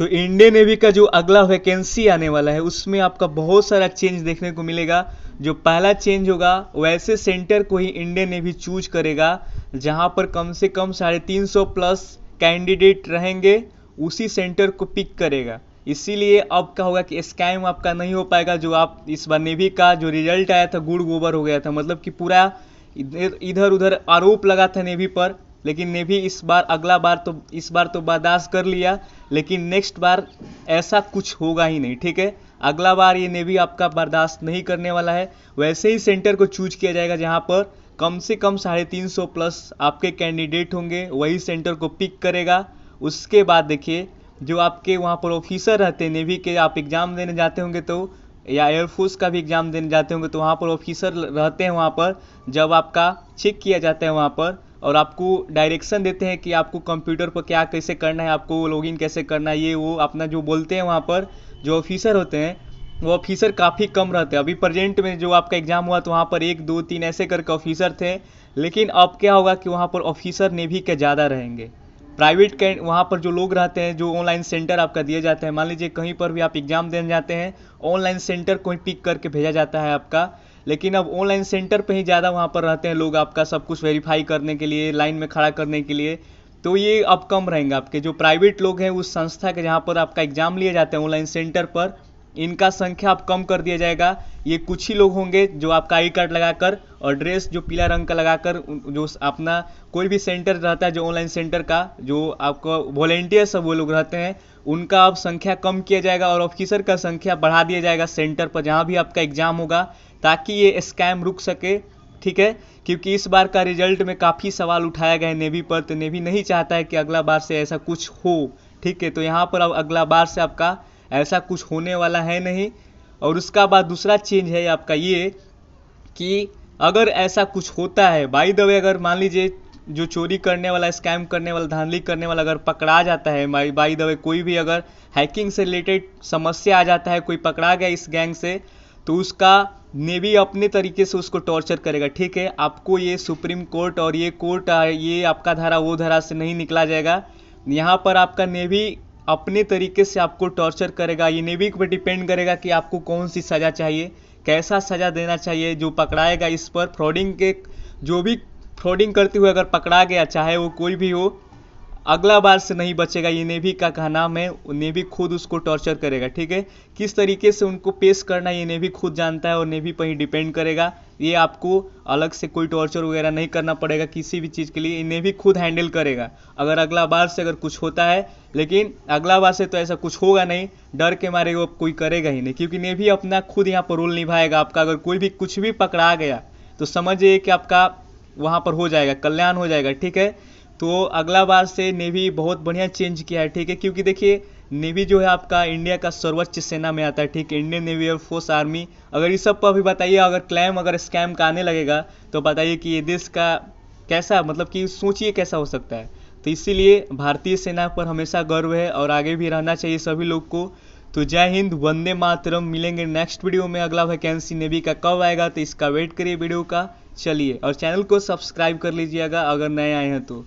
तो Indian navy का जो अगला वैकेंसी आने वाला है, उसमें आपका बहुत सारा चेंज देखने को मिलेगा। जो पहला चेंज होगा, वैसे सेंटर को ही इंडियन नेवी चूज़ करेगा, जहाँ पर कम से कम साढ़े तीन सौ प्लस कैंडिडेट रहेंगे, उसी सेंटर को पिक करेगा। इसीलिए अब क्या होगा कि स्कैम आपका नहीं हो पाएगा, जो आप इस बार नेवी का जो रिज़ल्ट आया था, गुड़ गोबर हो गया था। मतलब कि पूरा इधर उधर आरोप लगा था नेवी पर। लेकिन नेवी इस बार, अगला बार तो इस बार तो बर्दाश्त कर लिया, लेकिन नेक्स्ट बार ऐसा कुछ होगा ही नहीं, ठीक है? अगला बार ये नेवी आपका बर्दाश्त नहीं करने वाला है। वैसे ही सेंटर को चूज़ किया जाएगा जहाँ पर कम से कम साढ़े तीन सौ प्लस आपके कैंडिडेट होंगे, वही सेंटर को पिक करेगा। उसके बाद देखिए, जो आपके वहाँ पर ऑफिसर रहते हैं, नेवी के आप एग्ज़ाम देने जाते होंगे तो या एयरफोर्स का भी एग्ज़ाम देने जाते होंगे तो वहाँ पर ऑफिसर रहते हैं वहाँ पर। जब आपका चेक किया जाता है वहाँ पर और आपको डायरेक्शन देते हैं कि आपको कंप्यूटर पर क्या कैसे करना है, आपको लॉगिन कैसे करना है, ये, वो, अपना जो बोलते हैं वहाँ पर, जो ऑफिसर होते हैं, वो ऑफिसर काफ़ी कम रहते हैं। अभी प्रेजेंट में जो आपका एग्ज़ाम हुआ तो वहाँ पर एक, दो, तीन ऐसे करके ऑफिसर थे, लेकिन अब क्या होगा कि वहाँ पर ऑफिसर ने भी के ज़्यादा रहेंगे। प्राइवेट के, वहाँ पर जो लोग रहते हैं, जो ऑनलाइन सेंटर आपका दिए जाते हैं, मान लीजिए कहीं पर भी आप एग्ज़ाम देने जाते हैं ऑनलाइन सेंटर को ही पिक करके भेजा जाता है आपका, लेकिन अब ऑनलाइन सेंटर पे ही ज़्यादा वहाँ पर रहते हैं लोग आपका सब कुछ वेरीफाई करने के लिए लाइन में खड़ा करने के लिए तो ये अब कम रहेंगे आपके, जो प्राइवेट लोग हैं उस संस्था के जहाँ पर आपका एग्ज़ाम लिए जाते हैं ऑनलाइन सेंटर पर इनका संख्या अब कम कर दिया जाएगा। ये कुछ ही लोग होंगे जो आपका आई कार्ड लगाकर और ड्रेस जो पीला रंग का लगाकर, जो अपना कोई भी सेंटर रहता है, जो ऑनलाइन सेंटर का, जो आपका वॉलेंटियर सब वो लोग रहते हैं, उनका अब संख्या कम किया जाएगा और ऑफिसर का संख्या बढ़ा दिया जाएगा सेंटर पर, जहाँ भी आपका एग्ज़ाम होगा, ताकि ये स्कैम रुक सके, ठीक है? क्योंकि इस बार का रिज़ल्ट में काफ़ी सवाल उठाया गया है, नेवी पर तो नेवी नहीं चाहता है कि अगला बार से ऐसा कुछ हो, ठीक है? तो यहाँ पर अब अगला बार से आपका ऐसा कुछ होने वाला है नहीं। और उसका बाद दूसरा चेंज है आपका ये कि अगर ऐसा कुछ होता है बाई द वे अगर मान लीजिए जो चोरी करने वाला स्कैम करने वाला, धांधली करने वाला अगर पकड़ा जाता है बाई बाई द वे कोई भी अगर हैकिंग से रिलेटेड समस्या आ जाता है, कोई पकड़ा गया इस गैंग से तो उसका नेवी अपने तरीके से उसको टॉर्चर करेगा। ठीक है, आपको ये सुप्रीम कोर्ट और ये कोर्ट ये आपका धारा, वो धारा से नहीं निकला जाएगा। यहाँ पर आपका नेवी अपने तरीके से आपको टॉर्चर करेगा, ये नेवी पर डिपेंड करेगा कि आपको कौन सी सज़ा चाहिए, कैसा सज़ा देना चाहिए, जो पकड़ाएगा इस पर फ्रॉडिंग के, जो भी फ्रॉडिंग करते हुए अगर पकड़ा गया, चाहे वो कोई भी हो अगला बार से नहीं बचेगा, ये नेवी का कहना है नेवी खुद उसको टॉर्चर करेगा, ठीक है? किस तरीके से उनको पेश करना, ये नेवी खुद जानता है और नेवी पर ही डिपेंड करेगा। ये आपको अलग से कोई टॉर्चर वगैरह नहीं करना पड़ेगा किसी भी चीज़ के लिए, ये नेवी खुद हैंडल करेगा। अगर अगला बार से अगर कुछ होता है, लेकिन अगला बार से तो ऐसा कुछ होगा नहीं, डर के मारे वो कोई करेगा ही नहीं, क्योंकि नेवी अपना खुद यहाँ पर रोल निभाएगा, आपका अगर कोई भी कुछ भी पकड़ा गया तो समझिए कि आपका वहाँ पर हो जाएगा, कल्याण हो जाएगा, ठीक है? तो अगला बार से नेवी बहुत बढ़िया चेंज किया है, ठीक है? क्योंकि देखिए, नेवी जो है आपका इंडिया का सर्वोच्च सेना में आता है, ठीक है? Indian navy air force army. अगर इस सब पर भी बताइए, अगर क्लेम अगर स्कैम का आने लगेगा तो बताइए कि ये देश का कैसा मतलब कि सोचिए कैसा हो सकता है। तो इसीलिए भारतीय सेना पर हमेशा गर्व है और आगे भी रहना चाहिए सभी लोग को। तो जय हिंद, वंदे मातरम। मिलेंगे नेक्स्ट वीडियो में। अगला वैकेंसी नेवी का कब आएगा तो इसका वेट करिए वीडियो का। चलिए, और चैनल को सब्सक्राइब कर लीजिएगा, अगर नए आए हैं तो।